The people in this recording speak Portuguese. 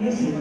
Isso.